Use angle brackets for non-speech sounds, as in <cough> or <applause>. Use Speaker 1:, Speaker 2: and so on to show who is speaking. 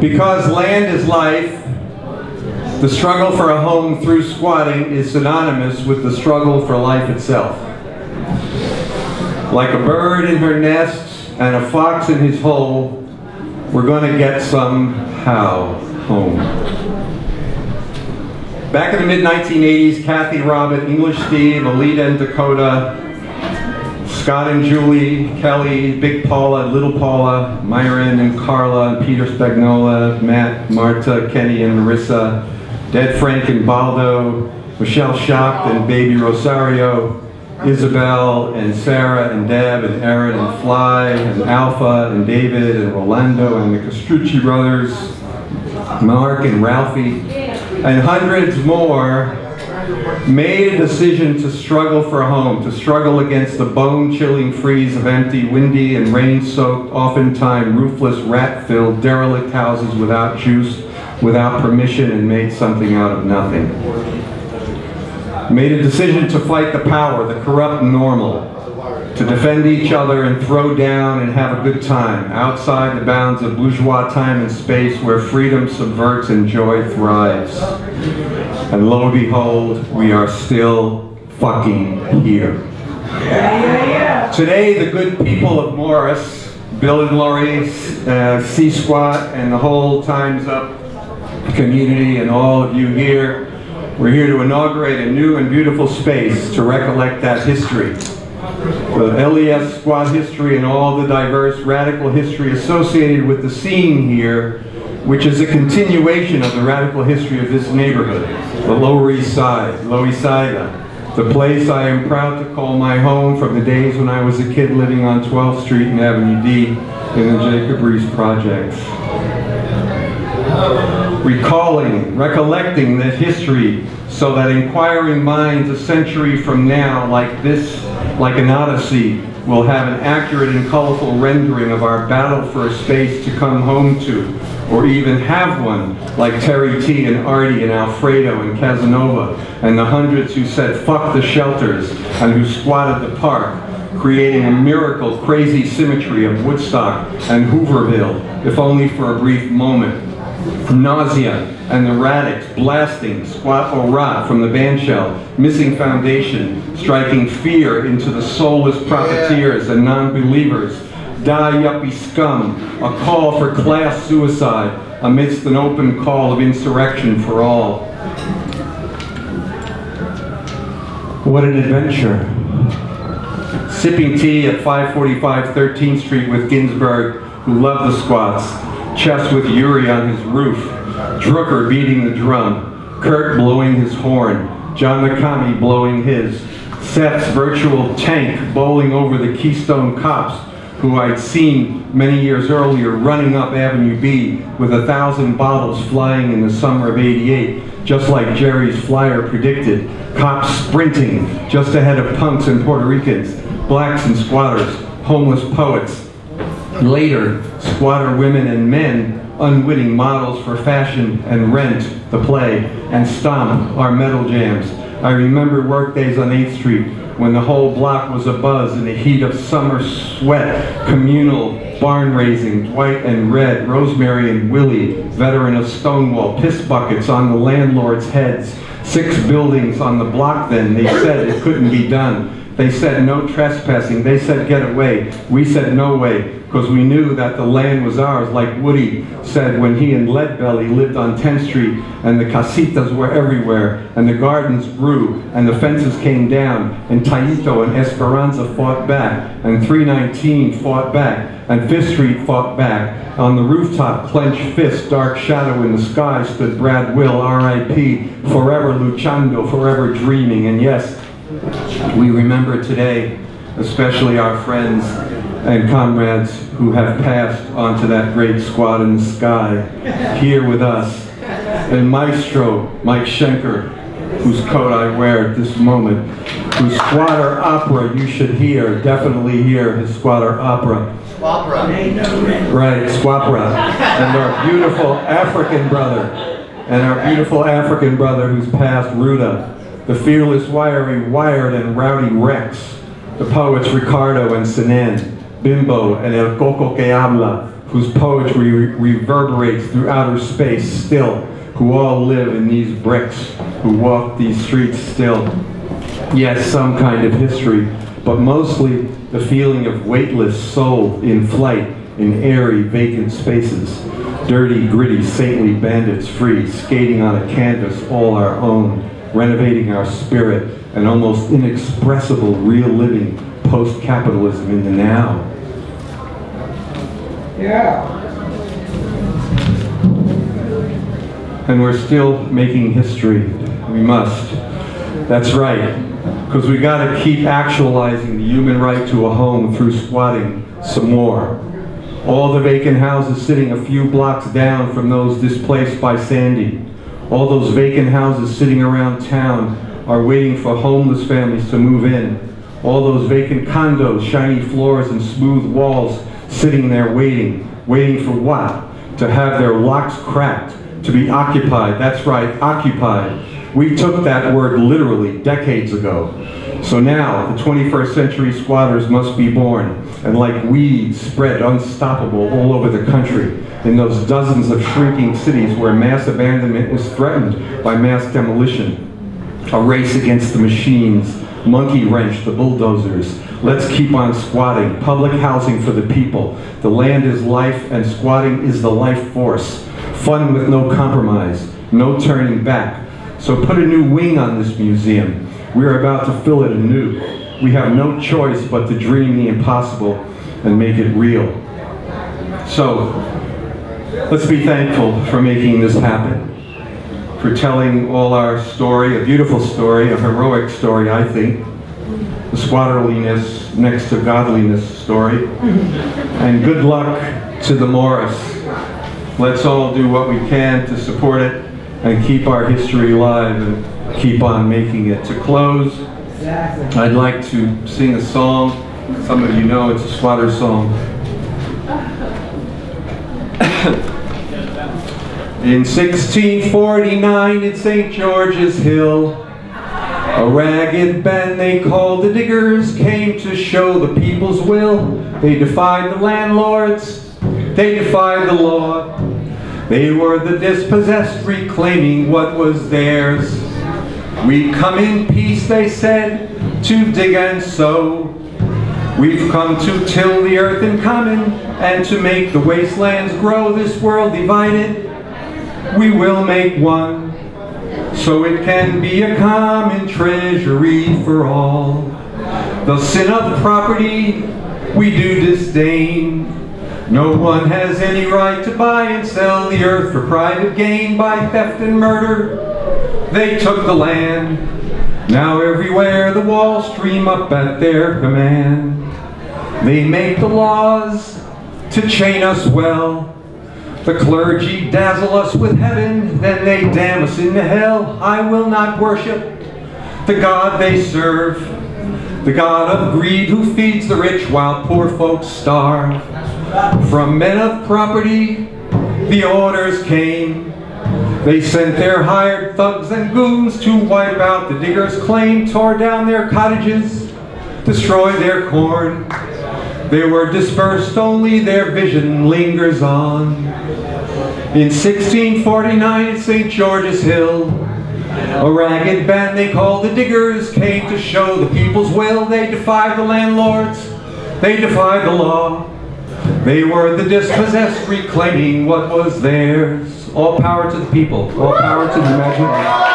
Speaker 1: Because land is life, the struggle for a home through squatting is synonymous with the struggle for life itself. Like a bird in her nest and a fox in his hole, we're going to get somehow home. Back in the mid-1980s, Kathy, Robin, English Steve, Alita and Dakota, Scott and Julie, Kelly, Big Paula, Little Paula, Myron and Carla, Peter Spagnola, Matt, Marta, Kenny and Marissa, Dead Frank and Baldo, Michelle Schacht and Baby Rosario, Isabel and Sarah and Deb and Aaron and Fly and Alpha and David and Rolando and the Castrucci brothers, Mark and Ralphie, and hundreds more made a decision to struggle for a home, to struggle against the bone-chilling freeze of empty, windy, and rain-soaked, oftentimes roofless, rat-filled, derelict houses without juice, without permission, and made something out of nothing. Made a decision to fight the power, the corrupt normal, to defend each other and throw down and have a good time, outside the bounds of bourgeois time and space where freedom subverts and joy thrives. And lo and behold, we are still fucking here. Today, the good people of MoRUS, Bill and Lori, uh, C-Squat, and the whole Time's Up community and all of you here, we're here to inaugurate a new and beautiful space to recollect that history. The LES squad history and all the diverse radical history associated with the scene here, which is a continuation of the radical history of this neighborhood, the Lower East Side, Loisaida, the place I am proud to call my home from the days when I was a kid living on 12th Street and Avenue D in the Jacob Riis projects recalling, recollecting that history so that inquiring minds a century from now, like this, like an odyssey, will have an accurate and colorful rendering of our battle for a space to come home to, or even have one, like Terry T. and Artie and Alfredo and Casanova, and the hundreds who said fuck the shelters and who squatted the park, creating a miracle, crazy symmetry of Woodstock and Hooverville, if only for a brief moment nausea, and the radix blasting squat rot from the bandshell, missing foundation, striking fear into the soulless profiteers and non-believers, die yuppie scum, a call for class suicide amidst an open call of insurrection for all. What an adventure. Sipping tea at 545 13th Street with Ginsberg, who loved the squats, Chess with Yuri on his roof, Drucker beating the drum, Kurt blowing his horn, John McCamey blowing his, Seth's virtual tank bowling over the Keystone cops, who I'd seen many years earlier running up Avenue B with a thousand bottles flying in the summer of 88, just like Jerry's flyer predicted. Cops sprinting just ahead of punks and Puerto Ricans, blacks and squatters, homeless poets, Later, squatter women and men, unwitting models for fashion and rent, the play, and stomp, our metal jams. I remember workdays on 8th Street when the whole block was abuzz in the heat of summer sweat, communal barn raising, Dwight and Red, Rosemary and Willie, veteran of Stonewall, piss buckets on the landlord's heads, six buildings on the block then, they said it couldn't be done. They said no trespassing. They said get away. We said no way because we knew that the land was ours, like Woody said when he and Leadbelly lived on 10th Street, and the casitas were everywhere, and the gardens grew, and the fences came down, and Taito and Esperanza fought back, and 319 fought back, and Fifth Street fought back. On the rooftop, clenched fist, dark shadow in the sky, stood Brad Will, R.I.P., forever luchando, forever dreaming, and yes, we remember today, especially our friends and comrades who have passed onto that great squad in the sky, here with us, and Maestro Mike Schenker, whose coat I wear at this moment, whose squatter opera you should hear, definitely hear his squatter opera.
Speaker 2: Squapra.
Speaker 1: Right, Squapra. And our beautiful African brother, and our beautiful African brother who's passed, Ruda, the fearless, wiry, wired, and rowdy Rex, the poets Ricardo and Sinan, Bimbo and El Coco que Habla, whose poetry re reverberates through outer space still, who all live in these bricks, who walk these streets still. Yes, some kind of history, but mostly the feeling of weightless soul in flight in airy, vacant spaces. Dirty, gritty, saintly bandits free, skating on a canvas all our own, renovating our spirit, an almost inexpressible real living post-capitalism in the now.
Speaker 2: Yeah.
Speaker 1: And we're still making history. We must. That's right. Because we got to keep actualizing the human right to a home through squatting some more. All the vacant houses sitting a few blocks down from those displaced by Sandy. All those vacant houses sitting around town are waiting for homeless families to move in. All those vacant condos, shiny floors and smooth walls sitting there waiting. Waiting for what? To have their locks cracked, to be occupied. That's right, occupied. We took that word literally decades ago. So now, the 21st century squatters must be born, and like weeds spread unstoppable all over the country, in those dozens of shrinking cities where mass abandonment was threatened by mass demolition. A race against the machines, monkey wrench the bulldozers. Let's keep on squatting. Public housing for the people. The land is life and squatting is the life force. Fun with no compromise, no turning back. So put a new wing on this museum. We are about to fill it anew. We have no choice but to dream the impossible and make it real. So, let's be thankful for making this happen for telling all our story, a beautiful story, a heroic story, I think. The squatterliness next to godliness story. And good luck to the MoRUS. Let's all do what we can to support it and keep our history alive and keep on making it. To close, I'd like to sing a song. Some of you know it's a squatter song. <coughs> In 1649 in St. George's Hill, a ragged band they called the Diggers came to show the people's will. They defied the landlords, they defied the law. They were the dispossessed reclaiming what was theirs. We come in peace, they said, to dig and sow. We've come to till the earth in common and to make the wastelands grow. This world divided we will make one, so it can be a common treasury for all. The sin of property we do disdain. No one has any right to buy and sell the earth for private gain by theft and murder. They took the land. Now everywhere the walls stream up at their command. They make the laws to chain us well the clergy dazzle us with heaven, then they damn us into hell. I will not worship the God they serve, the God of greed who feeds the rich while poor folks starve. From men of property, the orders came. They sent their hired thugs and goons to wipe out the diggers' claim, tore down their cottages, destroyed their corn. They were dispersed, only their vision lingers on. In 1649 at St. George's Hill, a ragged band they called the Diggers came to show the people's will. They defied the landlords, they defied the law. They were the dispossessed reclaiming what was theirs. All power to the people, all power to the imagination.